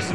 es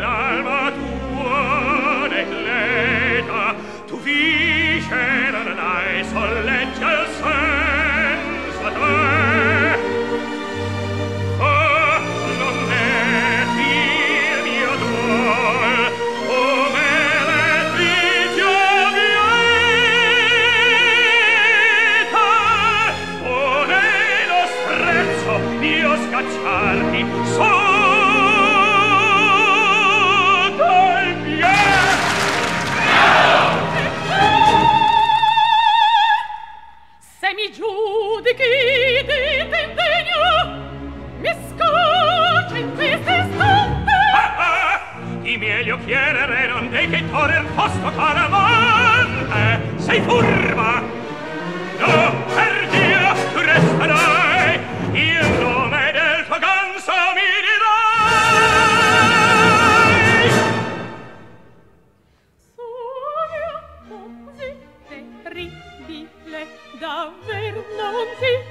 fiere renon dei che torer posto caravante sei furba. No per dia tu resterai il nome del tuo ganso mi dirai. Soia così terribile davvero non si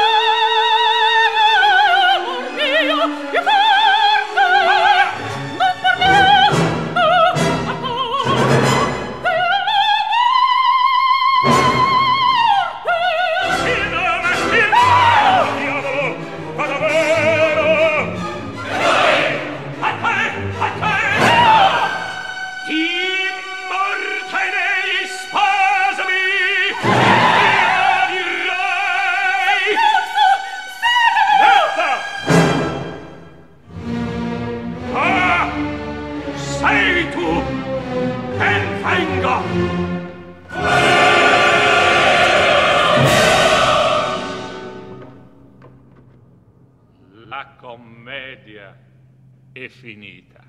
è finita.